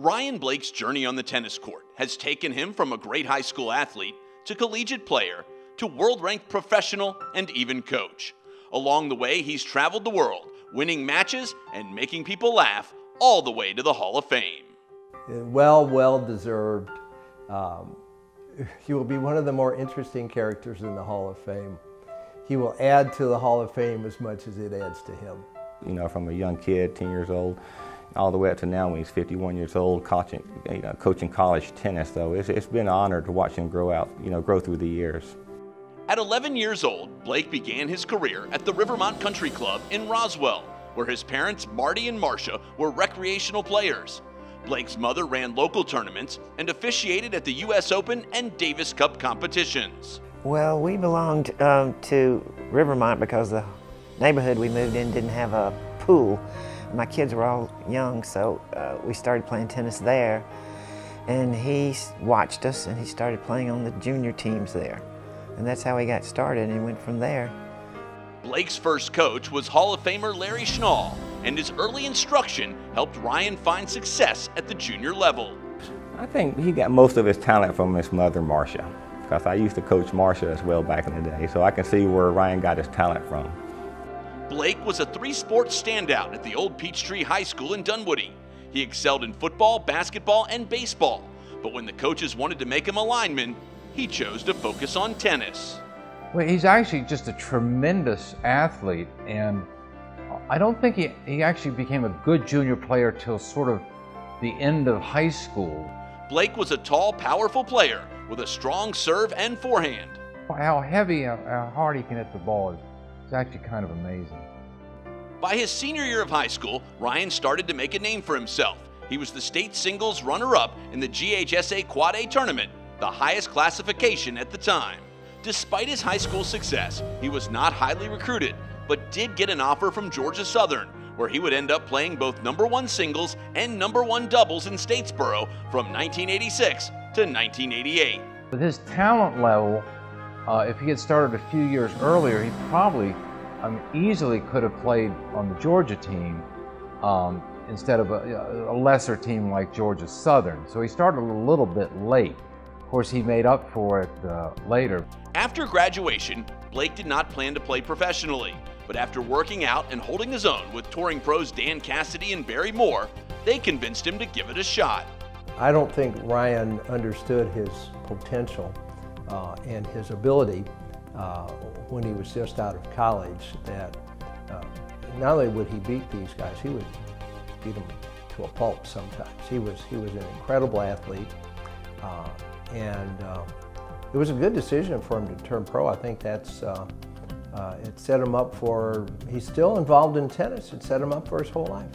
Ryan Blake's journey on the tennis court has taken him from a great high school athlete to collegiate player to world ranked professional and even coach. Along the way, he's traveled the world, winning matches and making people laugh all the way to the Hall of Fame. Well, well deserved. Um, he will be one of the more interesting characters in the Hall of Fame. He will add to the Hall of Fame as much as it adds to him. You know, from a young kid, 10 years old, all the way up to now when he's 51 years old, coaching, you know, coaching college tennis. Though it's, it's been an honor to watch him grow out, you know, grow through the years. At 11 years old, Blake began his career at the Rivermont Country Club in Roswell, where his parents, Marty and Marcia, were recreational players. Blake's mother ran local tournaments and officiated at the U.S. Open and Davis Cup competitions. Well, we belonged um, to Rivermont because the neighborhood we moved in didn't have a pool. My kids were all young, so uh, we started playing tennis there. And he watched us and he started playing on the junior teams there. And that's how he got started and went from there. Blake's first coach was Hall of Famer Larry Schnall, and his early instruction helped Ryan find success at the junior level. I think he got most of his talent from his mother, Marcia, because I used to coach Marcia as well back in the day, so I can see where Ryan got his talent from. Blake was a three sports standout at the old Peachtree High School in Dunwoody. He excelled in football, basketball, and baseball, but when the coaches wanted to make him a lineman, he chose to focus on tennis. Well, he's actually just a tremendous athlete, and I don't think he, he actually became a good junior player till sort of the end of high school. Blake was a tall, powerful player with a strong serve and forehand. How heavy, how hard he can hit the ball is, is actually kind of amazing. By his senior year of high school, Ryan started to make a name for himself. He was the state singles runner up in the GHSA Quad A tournament the highest classification at the time. Despite his high school success, he was not highly recruited, but did get an offer from Georgia Southern, where he would end up playing both number one singles and number one doubles in Statesboro from 1986 to 1988. With his talent level, uh, if he had started a few years earlier, he probably um, easily could have played on the Georgia team um, instead of a, a lesser team like Georgia Southern. So he started a little bit late. Of course, he made up for it uh, later. After graduation, Blake did not plan to play professionally, but after working out and holding his own with touring pros Dan Cassidy and Barry Moore, they convinced him to give it a shot. I don't think Ryan understood his potential uh, and his ability uh, when he was just out of college that uh, not only would he beat these guys, he would beat them to a pulp sometimes. He was, he was an incredible athlete. Uh, and uh, it was a good decision for him to turn pro. I think that's uh, it set him up for. He's still involved in tennis. It set him up for his whole life.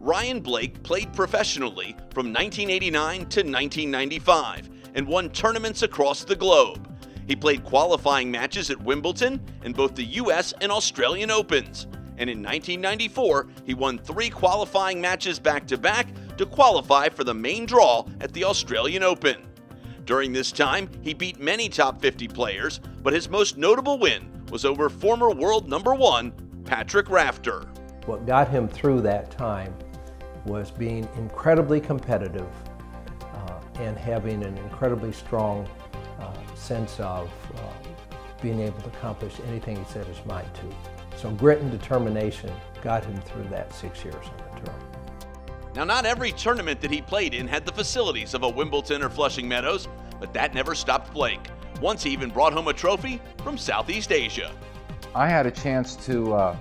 Ryan Blake played professionally from 1989 to 1995 and won tournaments across the globe. He played qualifying matches at Wimbledon and both the U.S. and Australian Opens. And in 1994, he won three qualifying matches back to back to qualify for the main draw at the Australian Open. During this time, he beat many top 50 players, but his most notable win was over former world number one, Patrick Rafter. What got him through that time was being incredibly competitive and having an incredibly strong uh, sense of uh, being able to accomplish anything he set his mind to. So grit and determination got him through that six years on the tour. Now, not every tournament that he played in had the facilities of a Wimbledon or Flushing Meadows, but that never stopped Blake. Once he even brought home a trophy from Southeast Asia. I had a chance to uh,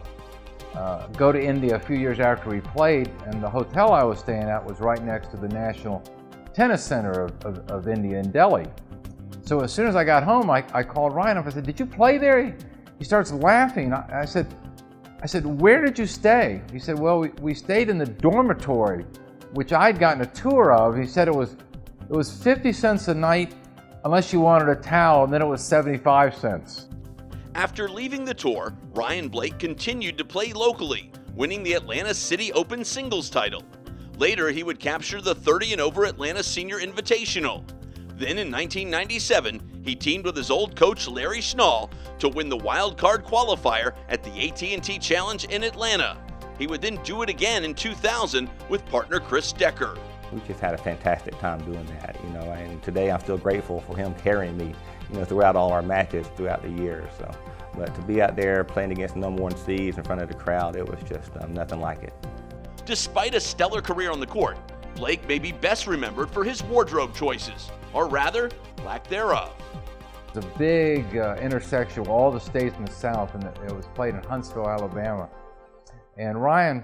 uh, go to India a few years after we played, and the hotel I was staying at was right next to the National Tennis Center of, of, of India in Delhi. So as soon as I got home, I, I called Ryan up. I said, Did you play there? He, starts laughing. I, I said, I said, Where did you stay? He said, Well, we, we stayed in the dormitory, which I'd gotten a tour of. He said it was it was 50 cents a night unless you wanted a towel, and then it was 75 cents. After leaving the tour, Ryan Blake continued to play locally, winning the Atlanta City Open singles title. Later, he would capture the 30 and over Atlanta Senior Invitational. Then in 1997, he teamed with his old coach Larry Schnall to win the wild card qualifier at the AT&T Challenge in Atlanta. He would then do it again in 2000 with partner Chris Decker. we just had a fantastic time doing that, you know, and today I'm still grateful for him carrying me, you know, throughout all our matches throughout the years. So, but to be out there playing against number one seeds in front of the crowd, it was just um, nothing like it. Despite a stellar career on the court, Blake may be best remembered for his wardrobe choices, or rather, lack thereof. It's a big uh, intersection with all the states in the South, and it was played in Huntsville, Alabama. And Ryan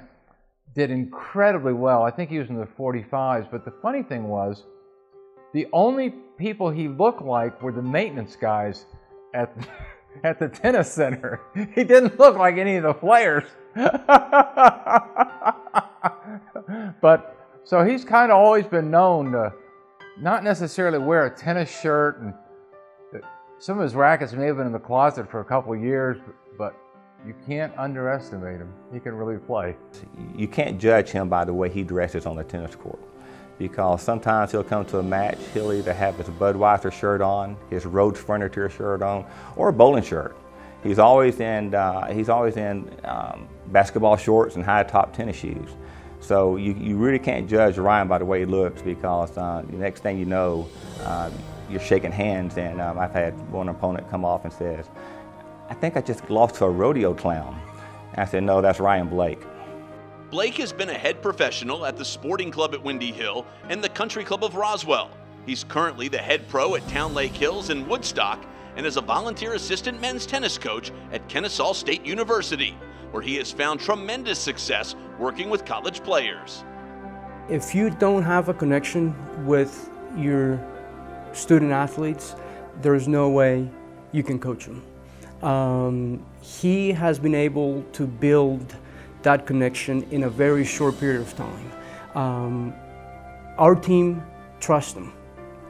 did incredibly well. I think he was in the 45s, but the funny thing was, the only people he looked like were the maintenance guys at at the tennis center. He didn't look like any of the players. but so he's kind of always been known to not necessarily wear a tennis shirt and some of his rackets may have been in the closet for a couple years, but you can't underestimate him. He can really play. You can't judge him by the way he dresses on the tennis court because sometimes he'll come to a match, he'll either have his Budweiser shirt on, his Rhodes Furniture shirt on, or a bowling shirt. He's always in, uh, he's always in um, basketball shorts and high top tennis shoes. So you, you really can't judge Ryan by the way he looks because uh, the next thing you know, uh, you're shaking hands. And um, I've had one opponent come off and says, I think I just lost to a rodeo clown. I said, no, that's Ryan Blake. Blake has been a head professional at the Sporting Club at Windy Hill and the Country Club of Roswell. He's currently the head pro at Towne Lake Hills in Woodstock and is a volunteer assistant men's tennis coach at Kennesaw State University, where he has found tremendous success working with college players. If you don't have a connection with your student athletes, there's no way you can coach them. Um, he has been able to build that connection in a very short period of time. Um, our team trusts him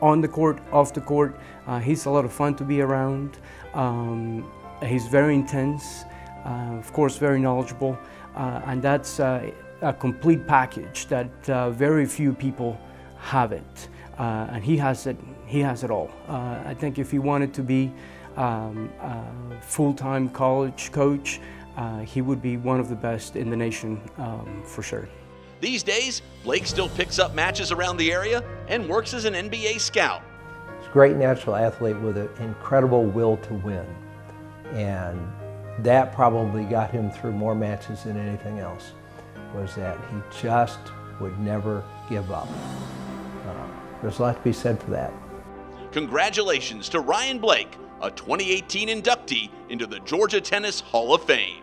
on the court, off the court. Uh, he's a lot of fun to be around. Um, he's very intense, uh, of course, very knowledgeable, uh, and that's uh, a complete package that uh, very few people have it. Uh, and he has it. He has it all. I think if he wanted to be um, full-time college coach, uh, he would be one of the best in the nation um, for sure. These days, Blake still picks up matches around the area and works as an NBA scout. He's a great natural athlete with an incredible will to win. And that probably got him through more matches than anything else, was that he just would never give up. Uh, there's a lot to be said for that. Congratulations to Ryan Blake, a 2018 inductee into the Georgia Tennis Hall of Fame.